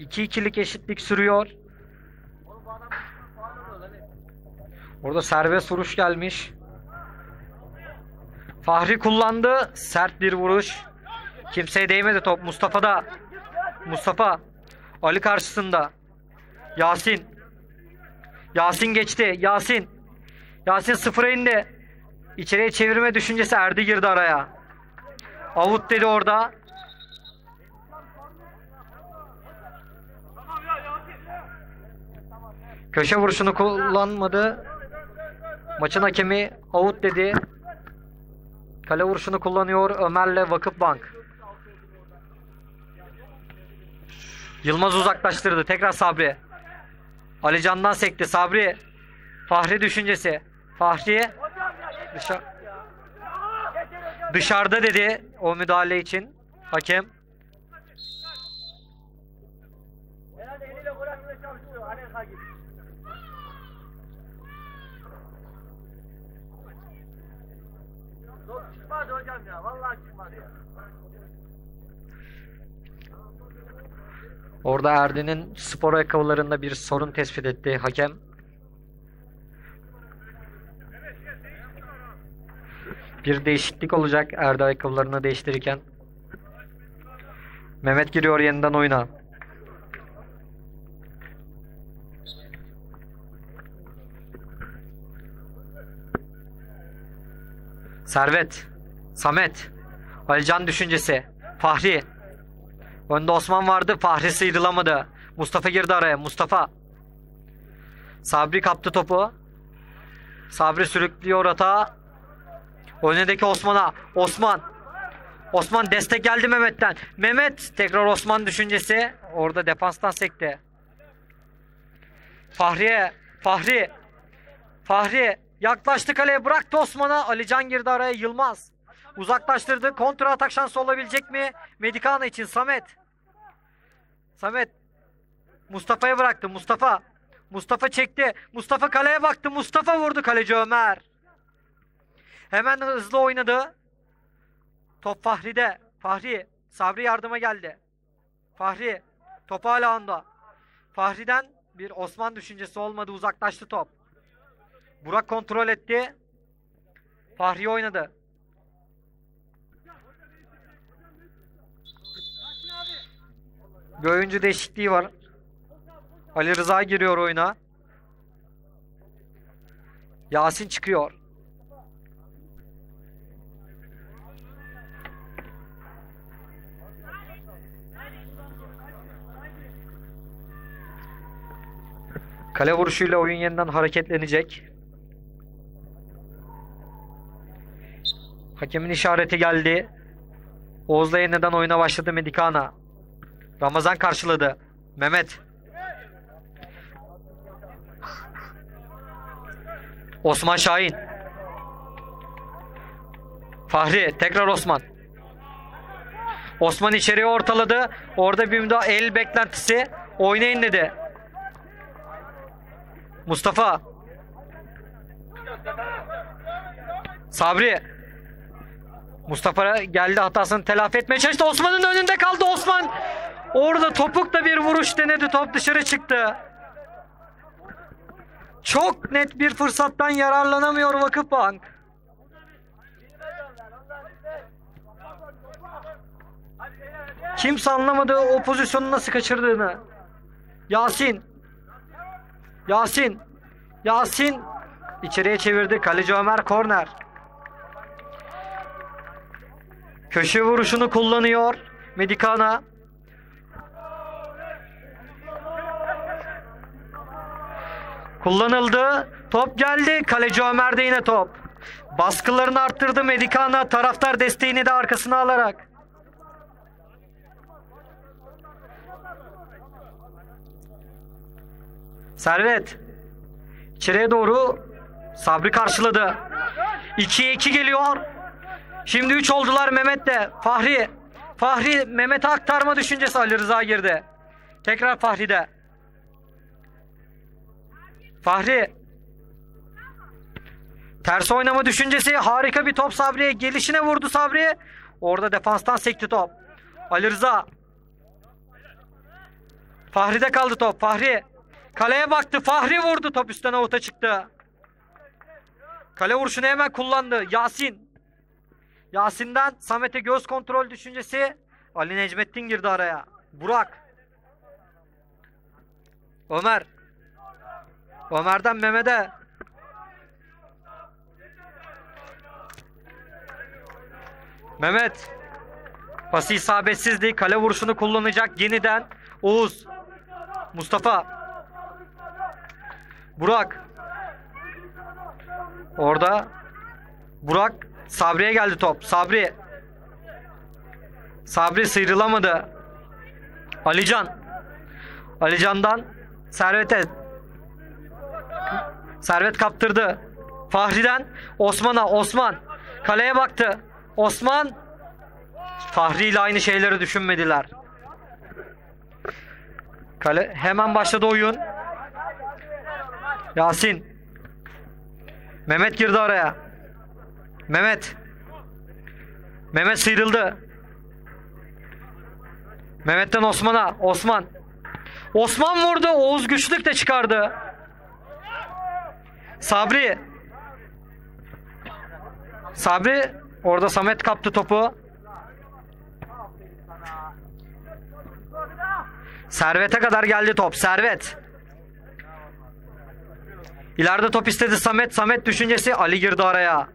İki ikilik eşitlik sürüyor. Orada serbest vuruş gelmiş. Fahri kullandı. Sert bir vuruş. Kimseye değmedi top. Mustafa da. Mustafa. Ali karşısında. Yasin. Yasin geçti. Yasin. Yasin sıfıra indi. İçeriye çevirme düşüncesi Erdi girdi araya. Avut dedi orada. Köşe vuruşunu kullanmadı. Maçın hakemi out dedi. Kale vuruşunu kullanıyor Ömer'le Vakıfbank. Yılmaz uzaklaştırdı. Tekrar Sabri. Alican'dan sekti. Sabri. Fahri düşüncesi. Fahri dışa- dışarıda dedi o müdahale için hakem. Herhalde eliyle gol atmaya çalışıyor. Anelka gibi. Çıkmadı hocam ya. Vallahi çıkmadı ya. Orada Erdi'nin spor ayakkabılarında bir sorun tespit etti hakem. Bir değişiklik olacak Erdi ayakkabılarını değiştirirken. Mehmet giriyor yeniden oyuna. Servet, Samet, Alican düşüncesi, Fahri, Önde Osman vardı. Fahri sıyrılamadı. Mustafa girdi araya. Mustafa. Sabri kaptı topu. Sabri sürüklüyor atağa. Önündeki Osman'a. Osman. Osman destek geldi Mehmet'ten. Mehmet tekrar Osman düşüncesi. Orada defanstan sekti. Fahriye. Fahri. Fahri. Yaklaştı kaleye bıraktı Osman'a. Alican girdi araya. Yılmaz. Uzaklaştırdı. Kontra atak şansı olabilecek mi? Medikana için Samet. Samet. Mustafa'ya bıraktı. Mustafa. Mustafa çekti. Mustafa kaleye baktı. Mustafa vurdu kaleci Ömer. Hemen hızlı oynadı. Top Fahri'de. Fahri. Sabri yardıma geldi. Fahri. Top hala onda. Fahri'den bir Osman düşüncesi olmadı. Uzaklaştı top. Burak kontrol etti. Fahri oynadı. Bir oyuncu değişikliği var. Ali Rıza giriyor oyuna. Yasin çıkıyor. Kale vuruşuyla oyun yeniden hareketlenecek. Hakemin işareti geldi. Oğuz'la yeniden oyuna başladı Medikana. Ramazan karşıladı. Mehmet. Osman Şahin. Fahri tekrar Osman. Osman içeriye ortaladı. Orada bir müdahale el beklentisi. Oynayın dedi. Mustafa. Sabri. Mustafa geldi hatasını telafi etmeye çalıştı. Osman'ın önünde kaldı Osman. Orada topukla bir vuruş denedi. Top dışarı çıktı. Çok net bir fırsattan yararlanamıyor Vakıfbank. Kimse anlamadı o pozisyonu nasıl kaçırdığını. Yasin. Yasin. Yasin. içeriye çevirdi. Kaleci Ömer korner. Köşe vuruşunu kullanıyor. Medikana. Kullanıldı. Top geldi. Kaleci Ömer'de yine top. Baskılarını arttırdı Medikana. Taraftar desteğini de arkasına alarak. Servet. İçeriye doğru Sabri karşıladı. 2'ye 2 geliyor. Şimdi 3 oldular Mehmet de. Fahri. Fahri Mehmet'e aktarma düşüncesi Ali Rıza girdi. Tekrar Fahri'de. Fahri. Ters oynama düşüncesi harika bir top Sabri'ye. Gelişine vurdu Sabri. Orada defanstan sekti top. Ali Rıza. Fahri'de kaldı top. Fahri. Kaleye baktı. Fahri vurdu. Top üstten avuta çıktı. Kale vuruşunu hemen kullandı. Yasin. Yasin'den Samet'e göz kontrol düşüncesi. Ali Necmettin girdi araya. Burak. Ömer. Ömer'den Mehmet'e. Mehmet. Pası isabetsizdi. Kale vuruşunu kullanacak yeniden. Oğuz. Mustafa. Burak. Orada Burak Sabri'ye geldi top. Sabri. Sabri sıyrılamadı. Alican. Alican'dan Servet'e. Servet kaptırdı. Fahri'den Osman'a. Osman. Kaleye baktı. Osman. Fahri ile aynı şeyleri düşünmediler. Kale hemen başladı oyun. Yasin. Mehmet girdi araya. Mehmet. Mehmet sıyrıldı. Mehmet'ten Osman'a. Osman. Osman vurdu. Oğuz güçlük de çıkardı. Sabri. Sabri. Orada Samet kaptı topu. Servet'e kadar geldi top. Servet. İleride top istedi Samet. Samet düşüncesi Ali girdi araya.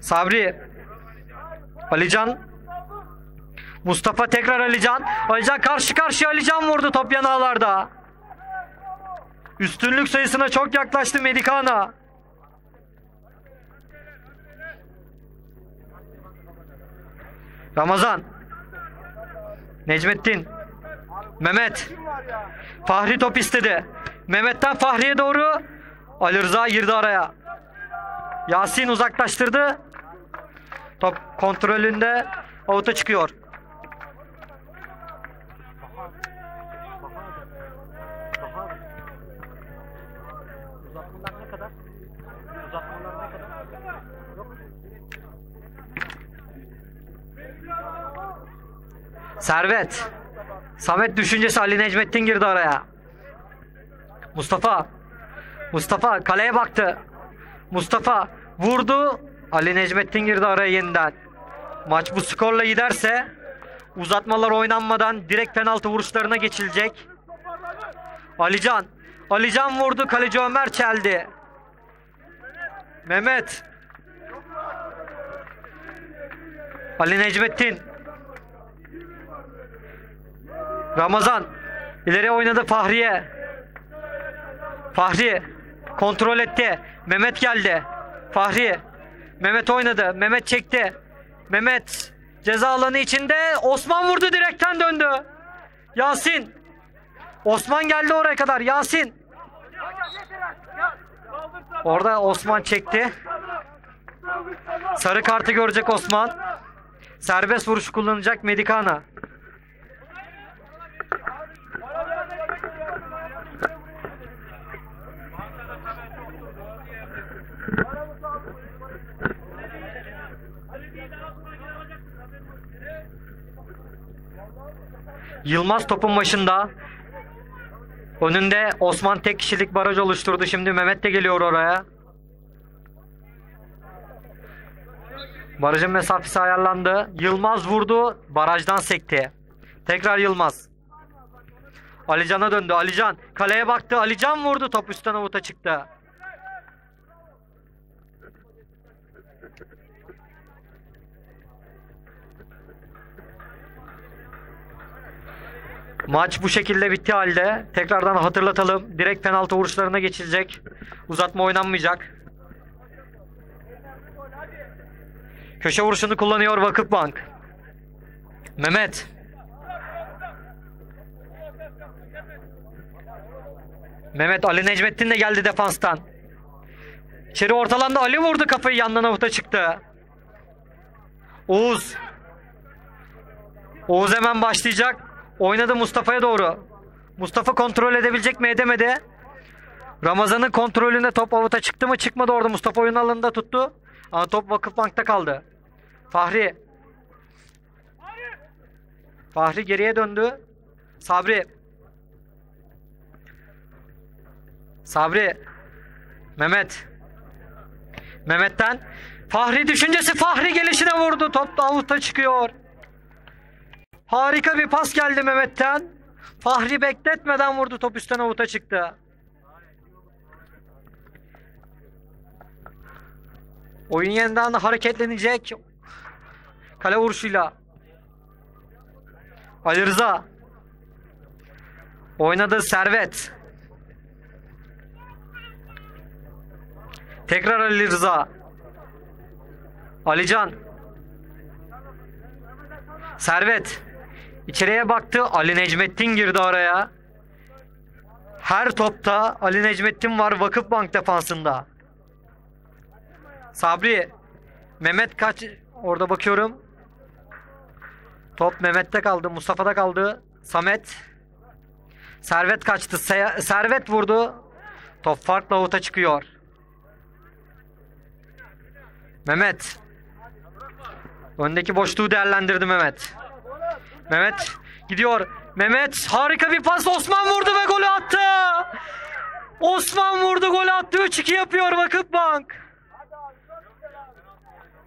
Sabri. Alican. Mustafa tekrar Alican. Alican karşı karşıya Alican vurdu top yanağlarda. Üstünlük sayısına çok yaklaştı Medikana. Ramazan. Necmettin. Mehmet. Fahri top istedi. Mehmet'ten Fahri'ye doğru. Ali Rıza girdi araya. Yasin uzaklaştırdı. Top kontrolünde avuta çıkıyor. Servet. Samet düşüncesi Ali Necmettin girdi araya. Mustafa. Mustafa kaleye baktı. Mustafa vurdu. Ali Necmettin girdi araya yeniden. Maç bu skorla giderse uzatmalar oynanmadan direkt penaltı vuruşlarına geçilecek. Alican. Alican vurdu. Kaleci Ömer çeldi. Mehmet. Ali Necmettin. Ramazan. İleri oynadı Fahriye. Fahri. Kontrol etti. Mehmet geldi. Fahri. Mehmet oynadı. Mehmet çekti. Mehmet. Ceza alanı içinde. Osman vurdu direkten döndü. Yasin. Osman geldi oraya kadar. Yasin. Orada Osman çekti. Sarı kartı görecek Osman. Serbest vuruş kullanacak Medikana. Yılmaz topun başında. Önünde Osman tek kişilik baraj oluşturdu. Şimdi Mehmet de geliyor oraya. Barajın mesafesi ayarlandı. Yılmaz vurdu. Barajdan sekti. Tekrar Yılmaz. Alican'a döndü. Alican kaleye baktı. Alican vurdu. Top üstten avuta çıktı. Maç bu şekilde bitti halde. Tekrardan hatırlatalım. Direkt penaltı vuruşlarına geçilecek. Uzatma oynanmayacak. Köşe vuruşunu kullanıyor Vakıfbank. Mehmet. Mehmet Ali Necmettin de geldi defanstan. İçeri ortalandı. Ali vurdu kafayı yandan avuta çıktı. Oğuz. Oğuz hemen başlayacak. Oynadı Mustafa'ya doğru. Mustafa kontrol edebilecek mi edemedi. Ramazan'ın kontrolünde top avuta çıktı mı çıkmadı orada. Mustafa oyun alanında tuttu. Ama top Vakıfbank'ta kaldı. Fahri. Fahri geriye döndü. Sabri. Sabri. Mehmet. Mehmet'ten Fahri düşüncesi Fahri gelişine vurdu. Top da avuta çıkıyor. Harika bir pas geldi Mehmet'ten. Fahri bekletmeden vurdu. Top üstten avuta çıktı. Oyun yeniden hareketlenecek. Kale vuruşuyla. Ali Rıza. Oynadı Servet. Tekrar Ali Rıza. Alican. Servet. İçeriye baktı. Ali Necmettin girdi araya. Her topta Ali Necmettin var Vakıfbank defansında. Sabri. Mehmet kaç orada bakıyorum. Top Mehmet'te kaldı. Mustafa'da kaldı. Samet. Servet kaçtı. Se- Servet vurdu. Top farkla avuta çıkıyor. Mehmet. Öndeki boşluğu değerlendirdi Mehmet. Mehmet gidiyor. Mehmet harika bir pas. Osman vurdu ve golü attı. Osman vurdu golü attı. 3-2 yapıyor Vakıfbank.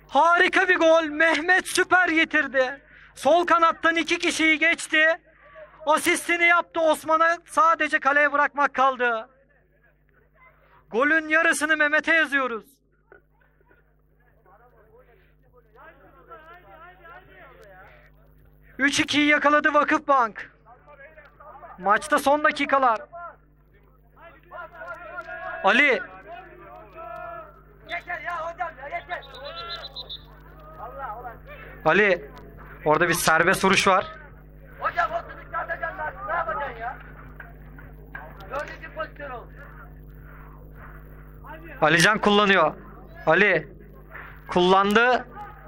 Harika bir gol. Mehmet süper getirdi. Sol kanattan iki kişiyi geçti. Asistini yaptı Osman'a sadece kaleye bırakmak kaldı. Golün yarısını Mehmet'e yazıyoruz. Üç 2yi yakaladı Vakıfbank. Maçta son dakikalar. Ali. Ali orada bir serbest vuruş var. Hocam lan. Ne yapacaksın ya? Dördüncü pozisyon oldu. Alican kullanıyor. Ali kullandı.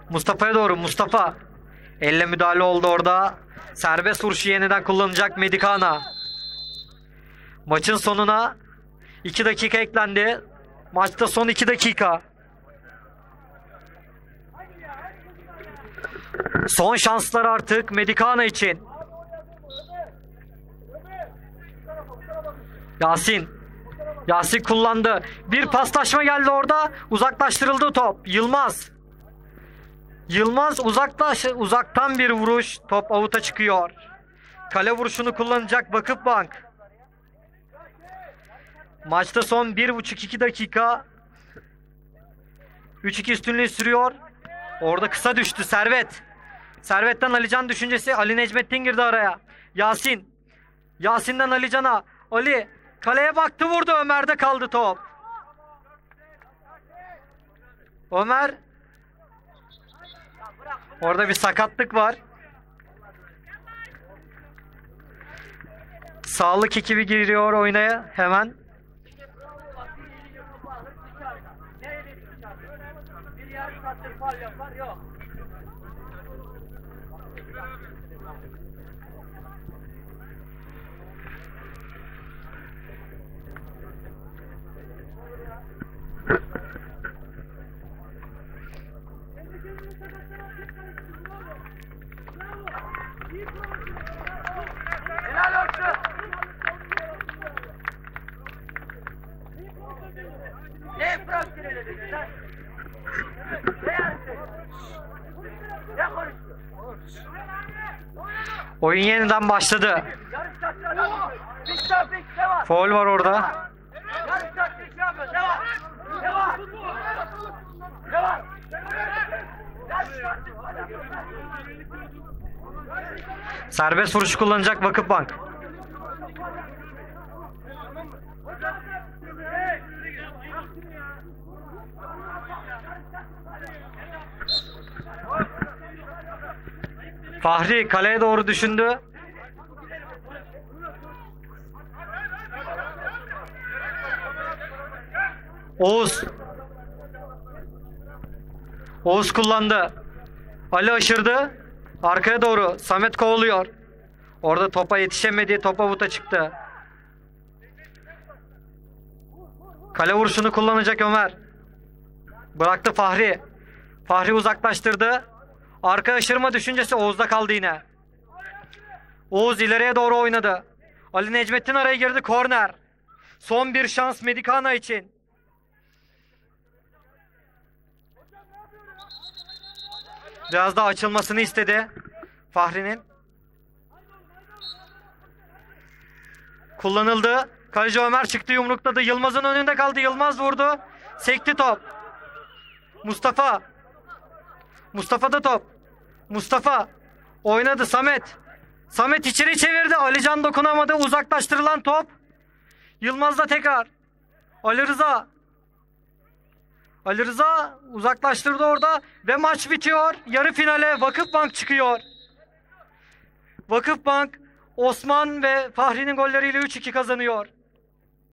Mustafa'ya doğru. Mustafa. Elle müdahale oldu orada. Serbest vuruşu yeniden kullanacak Medikana. Maçın sonuna 2 dakika eklendi. Maçta son 2 dakika. Son şanslar artık Medikana için. Yasin. Yasin kullandı. Bir paslaşma geldi orada. Uzaklaştırıldı top. Yılmaz. Yılmaz uzaklaş uzaktan bir vuruş. Top avuta çıkıyor. Kale vuruşunu kullanacak Vakıfbank. Maçta son 1,5-2 dakika. 3-2 üstünlüğü sürüyor. Orada kısa düştü Servet. Servet'ten Alican düşüncesi. Ali Necmettin girdi araya. Yasin. Yasin'den Alican'a. Ali kaleye baktı vurdu. Ömer'de kaldı top. Ömer Orada bir sakatlık var. Sağlık ekibi giriyor oynaya hemen. *laughs* Oyun yeniden başladı. Foul var orada. Serbest vuruş kullanacak Vakıfbank. Fahri kaleye doğru düşündü. Oğuz. Oğuz kullandı. Ali aşırdı. Arkaya doğru. Samet kovalıyor. Orada topa yetişemedi. Top avuta çıktı. Kale vuruşunu kullanacak Ömer. Bıraktı Fahri. Fahri uzaklaştırdı. Arka aşırma düşüncesi Oğuz'da kaldı yine. Oğuz ileriye doğru oynadı. Ali Necmettin araya girdi. Korner. Son bir şans Medikana için. Biraz daha açılmasını istedi Fahri'nin. Kullanıldı. Kaleci Ömer çıktı yumrukladı. Yılmaz'ın önünde kaldı. Yılmaz vurdu. Sekti top. Mustafa. Mustafa da top. Mustafa. Oynadı Samet. Samet içeri çevirdi. Alican dokunamadı. Uzaklaştırılan top. Yılmaz da tekrar. Ali Rıza. Ali Rıza uzaklaştırdı orada ve maç bitiyor. Yarı finale Vakıfbank çıkıyor. Vakıfbank Osman ve Fahri'nin golleriyle 3-2 kazanıyor.